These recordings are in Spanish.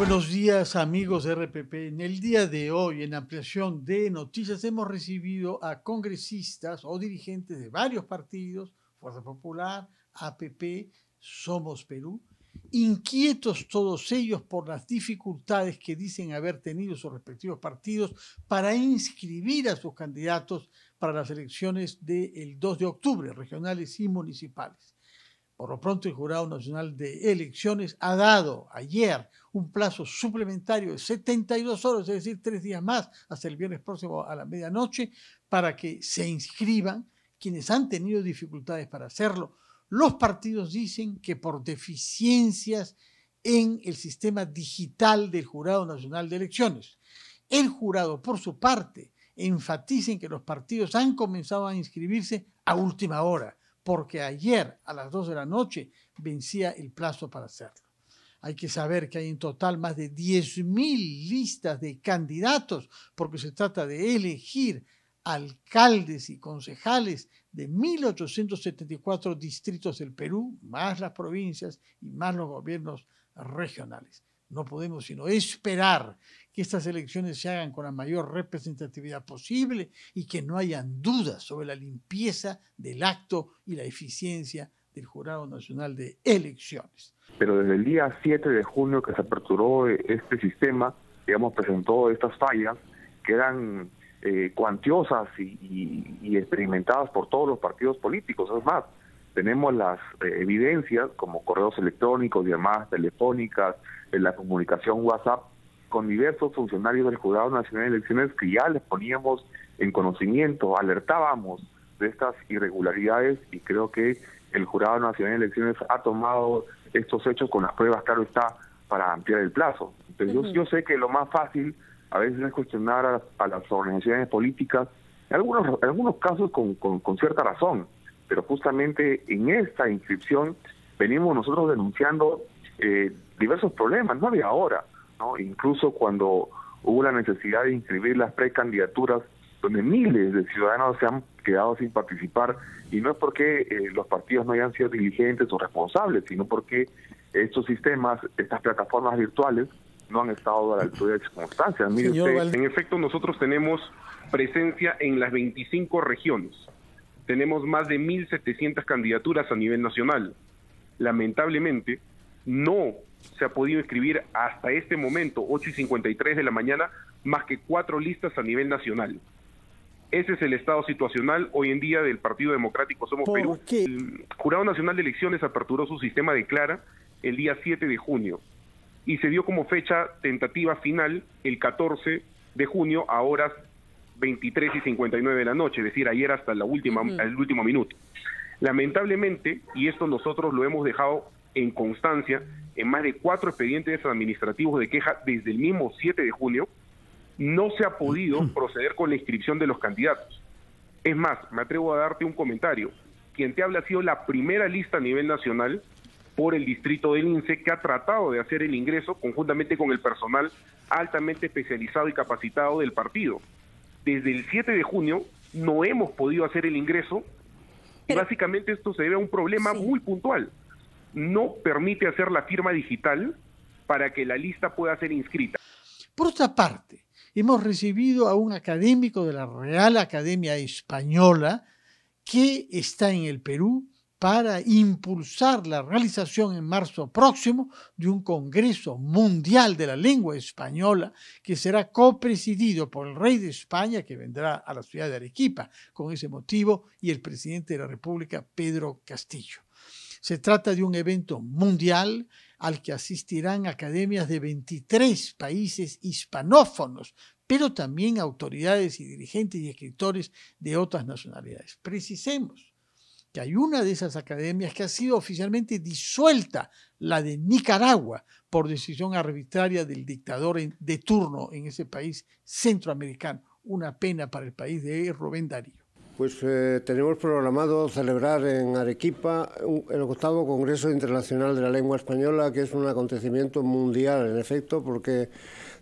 Buenos días amigos de RPP. En el día de hoy, en ampliación de noticias, hemos recibido a congresistas o dirigentes de varios partidos, Fuerza Popular, APP, Somos Perú, inquietos todos ellos por las dificultades que dicen haber tenido sus respectivos partidos para inscribir a sus candidatos para las elecciones del 2 de octubre, regionales y municipales. Por lo pronto, el Jurado Nacional de Elecciones ha dado ayer un plazo suplementario de 72 horas, es decir, tres días más, hasta el viernes próximo a la medianoche, para que se inscriban quienes han tenido dificultades para hacerlo los partidos dicen que por deficiencias en el sistema digital del Jurado Nacional de Elecciones. El jurado, por su parte, enfatiza en que los partidos han comenzado a inscribirse a última hora, porque ayer a las 2 de la noche vencía el plazo para hacerlo. Hay que saber que hay en total más de 10.000 listas de candidatos, porque se trata de elegir alcaldes y concejales de 1.874 distritos del Perú, más las provincias y más los gobiernos regionales. No podemos sino esperar que estas elecciones se hagan con la mayor representatividad posible y que no hayan dudas sobre la limpieza del acto y la eficiencia del Jurado Nacional de Elecciones. Pero desde el día 7 de junio que se aperturó este sistema, digamos, presentó estas fallas que eran eh, cuantiosas y, experimentadas por todos los partidos políticos. Es más, tenemos las eh, evidencias como correos electrónicos, llamadas telefónicas, en la comunicación WhatsApp con diversos funcionarios del Jurado Nacional de Elecciones que ya les poníamos en conocimiento, alertábamos de estas irregularidades y creo que el Jurado Nacional de Elecciones ha tomado estos hechos con las pruebas, claro está, para ampliar el plazo. Entonces yo, yo sé que lo más fácil a veces es cuestionar a, las organizaciones políticas, en algunos, en algunos casos con, con, cierta razón, pero justamente en esta inscripción venimos nosotros denunciando eh, diversos problemas, no había ahora, ¿no? incluso cuando hubo la necesidad de inscribir las precandidaturas, donde miles de ciudadanos se han quedado sin participar, y no es porque eh, los partidos no hayan sido diligentes o responsables, sino porque estos sistemas, estas plataformas virtuales, no han estado a la altura de circunstancias. en efecto, nosotros tenemos presencia en las 25 regiones. Tenemos más de 1.700 candidaturas a nivel nacional. Lamentablemente, no se ha podido escribir hasta este momento, 8 y 53 de la mañana, más que cuatro listas a nivel nacional. Ese es el estado situacional hoy en día del Partido Democrático Somos Perú. El Jurado Nacional de Elecciones aperturó su sistema de Clara el día 7 de junio y se dio como fecha tentativa final el 14 de junio a horas 23 y 59 de la noche, es decir, ayer hasta la última, el último minuto. Lamentablemente, y esto nosotros lo hemos dejado en constancia en más de cuatro expedientes administrativos de queja desde el mismo 7 de junio, no se ha podido proceder con la inscripción de los candidatos. Es más, me atrevo a darte un comentario. Quien te habla ha sido la primera lista a nivel nacional por el distrito del INSE que ha tratado de hacer el ingreso conjuntamente con el personal altamente especializado y capacitado del partido. Desde el 7 de junio no hemos podido hacer el ingreso y básicamente esto se debe a un problema muy puntual. No permite hacer la firma digital para que la lista pueda ser inscrita. Por otra parte, hemos recibido a un académico de la Real Academia Española que está en el Perú para impulsar la realización en marzo próximo de un Congreso Mundial de la Lengua Española que será copresidido por el rey de España que vendrá a la ciudad de Arequipa con ese motivo y el presidente de la República, Pedro Castillo. Se trata de un evento mundial al que asistirán academias de 23 países hispanófonos, pero también autoridades y dirigentes y escritores de otras nacionalidades. Precisemos que hay una de esas academias que ha sido oficialmente disuelta, la de Nicaragua, por decisión arbitraria del dictador de turno en ese país centroamericano. Una pena para el país de Rubén Darío. Pues eh, tenemos programado celebrar en Arequipa el octavo Congreso Internacional de la Lengua Española, que es un acontecimiento mundial, en efecto, porque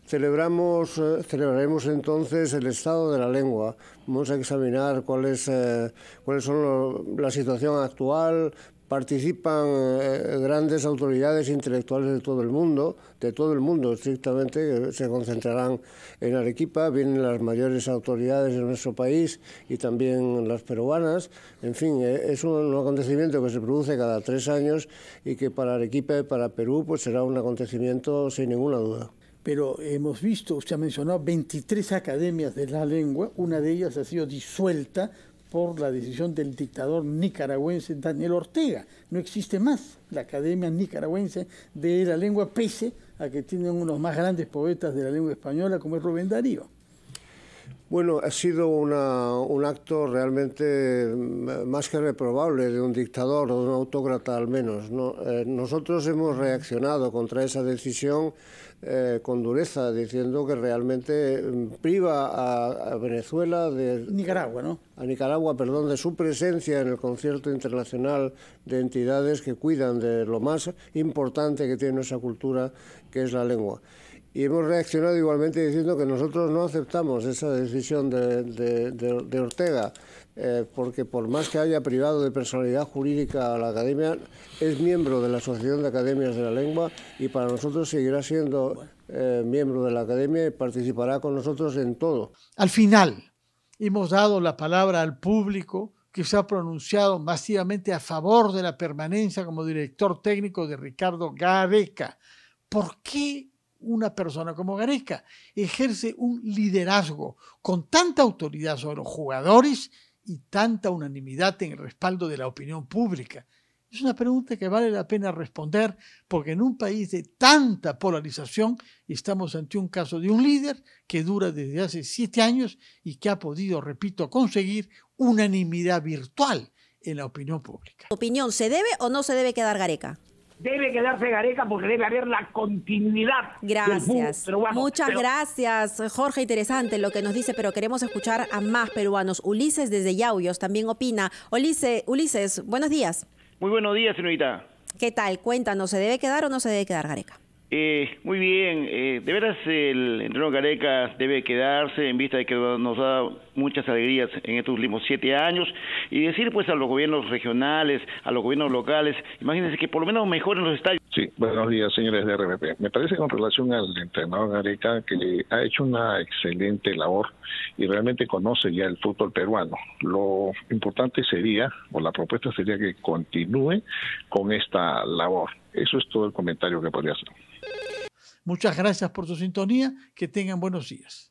Celebramos, eh, celebraremos entonces el estado de la lengua. Vamos a examinar cuál es, eh, cuáles son la situación actual, participan eh, grandes autoridades intelectuales de todo el mundo, de todo el mundo estrictamente, se concentrarán en Arequipa, vienen las mayores autoridades de nuestro país y también las peruanas. En fin, es un, acontecimiento que se produce cada tres años y que para Arequipa y para Perú pues será un acontecimiento sin ninguna duda pero hemos visto, usted ha mencionado 23 academias de la lengua, una de ellas ha sido disuelta por la decisión del dictador nicaragüense Daniel Ortega. No existe más la Academia Nicaragüense de la Lengua, pese a que tienen unos más grandes poetas de la lengua española como es Rubén Darío. Bueno, ha sido un acto realmente más que reprobable de un dictador o de un autócrata al menos. Eh, nosotros hemos reaccionado contra esa decisión eh, con dureza, diciendo que realmente mm, priva a, Venezuela de... Nicaragua, ¿no? A Nicaragua, perdón, de su presencia en el concierto internacional de entidades que cuidan de lo más importante que tiene nuestra cultura, que es la lengua y hemos reaccionado igualmente diciendo que nosotros no aceptamos esa decisión de, Ortega, eh, porque por más que haya privado de personalidad jurídica a la academia, es miembro de la Asociación de Academias de la Lengua y para nosotros seguirá siendo eh, miembro de la academia y participará con nosotros en todo. Al final, hemos dado la palabra al público que se ha pronunciado masivamente a favor de la permanencia como director técnico de Ricardo Gareca. ¿Por qué una persona como Gareca ejerce un liderazgo con tanta autoridad sobre los jugadores y tanta unanimidad en el respaldo de la opinión pública? Es una pregunta que vale la pena responder porque en un país de tanta polarización estamos ante un caso de un líder que dura desde hace siete años y que ha podido, repito, conseguir unanimidad virtual en la opinión pública. ¿Opinión se debe o no se debe quedar Gareca? Debe quedarse Gareca porque debe haber la continuidad. Gracias. Muchas gracias, Jorge. Interesante lo que nos dice, pero queremos escuchar a más peruanos. Ulises desde Yauyos también opina. Ulises, Ulises, buenos días. Muy buenos días, señorita. ¿Qué tal? Cuéntanos, ¿se debe quedar o no se debe quedar Gareca? Eh, muy bien, eh, de veras el entrenador Gareca debe quedarse en vista de que nos da muchas alegrías en estos últimos siete años y decir pues a los gobiernos regionales, a los gobiernos locales, imagínense que por lo menos mejoren los estadios. Sí, buenos días señores de RBP. Me parece con relación al entrenador Gareca que ha hecho una excelente labor y realmente conoce ya el fútbol peruano. Lo importante sería, o la propuesta sería que continúe con esta labor. Eso es todo el comentario que podría hacer. Muchas gracias por su sintonía. Que tengan buenos días.